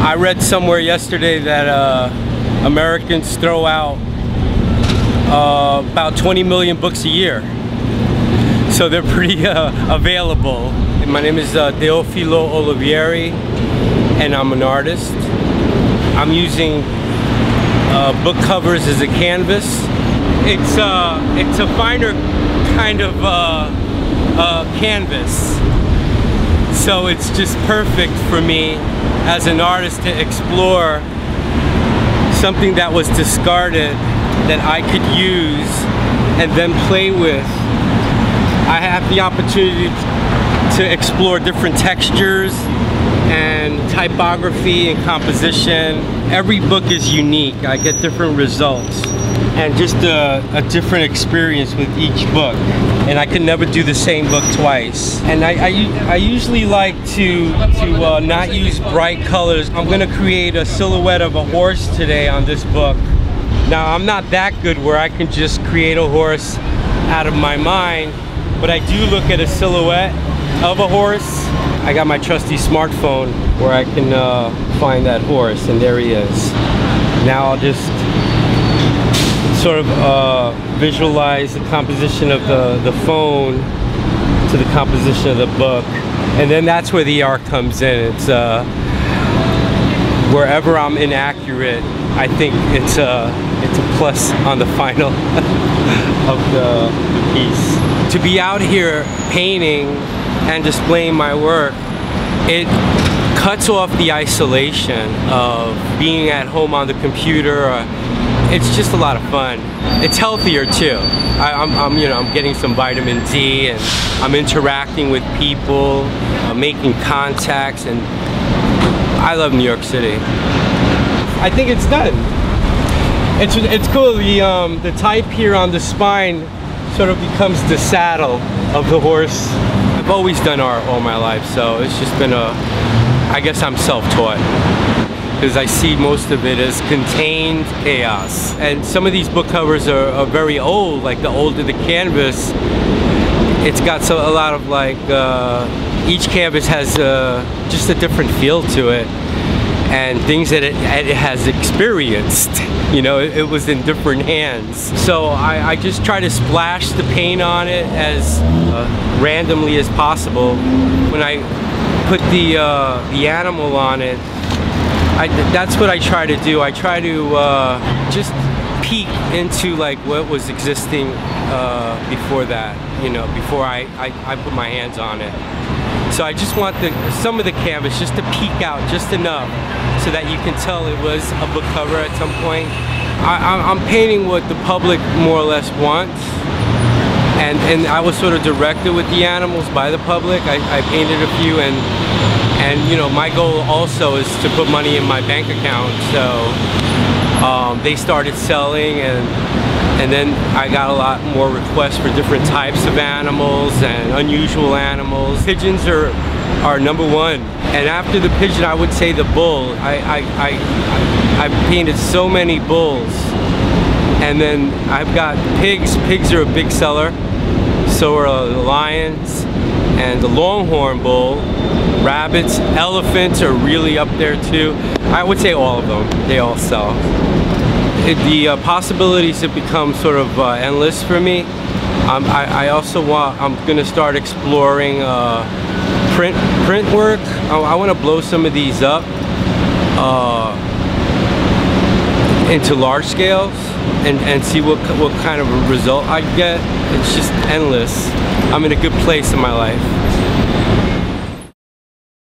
I read somewhere yesterday that uh, Americans throw out uh, about 20 million books a year. So they're pretty uh, available. My name is uh, Olivieri and I'm an artist. I'm using uh, book covers as a canvas. It's, uh, it's a finer kind of uh, canvas. So it's just perfect for me as an artist to explore something that was discarded that I could use and then play with. I have the opportunity to explore different textures and typography and composition. Every book is unique. I get different results and just a, a, different experience with each book. And I can never do the same book twice. And I, I, I usually like to, to uh, not use bright colors. I'm gonna create a silhouette of a horse today on this book. Now I'm not that good where I can just create a horse out of my mind, but I do look at a silhouette of a horse. I got my trusty smartphone where I can uh, find that horse and there he is. Now I'll just sort of uh, visualize the composition of the, the phone to the composition of the book. And then that's where the art comes in. It's uh, wherever I'm inaccurate, I think it's a, it's a plus on the final of the, the piece. To be out here painting and displaying my work, it cuts off the isolation of being at home on the computer. It's just a lot of fun. It's healthier too. I, am I'm, I'm, you know, I'm getting some vitamin D and I'm interacting with people, uh, making contacts, and I love New York City. I think it's done. It's, it's cool, the, um, the type here on the spine sort of becomes the saddle of the horse. I've always done art all my life, so it's just been a, I guess I'm self-taught because I see most of it as contained chaos. And some of these book covers are, are very old, like the older the canvas, it's got so, a lot of like, uh, each canvas has uh, just a different feel to it and things that it, it has experienced. You know, it, it, was in different hands. So I, I, just try to splash the paint on it as uh, randomly as possible. When I put the, uh, the animal on it, I, that's what I try to do. I try to uh, just peek into like what was existing uh, before that, you know, before I, I, I put my hands on it. So I just want the some of the canvas just to peek out just enough so that you can tell it was a book cover at some point. I, am painting what the public more or less wants. And, and I was sort of directed with the animals by the public. I, I painted a few and and you know my goal also is to put money in my bank account so um, they started selling and and then I got a lot more requests for different types of animals and unusual animals. Pigeons are are number one. And after the pigeon, I would say the bull. I, I, I, I painted so many bulls. And then I've got pigs. Pigs are a big seller. So are the lions and the longhorn bull. Rabbits, elephants are really up there too. I would say all of them. They all sell the uh, possibilities have become sort of uh, endless for me. Um, I, I, also want, I'm gonna start exploring uh, print print work. I, I want to blow some of these up uh, into large scales and, and see what, what kind of result I get. It's just endless. I'm in a good place in my life.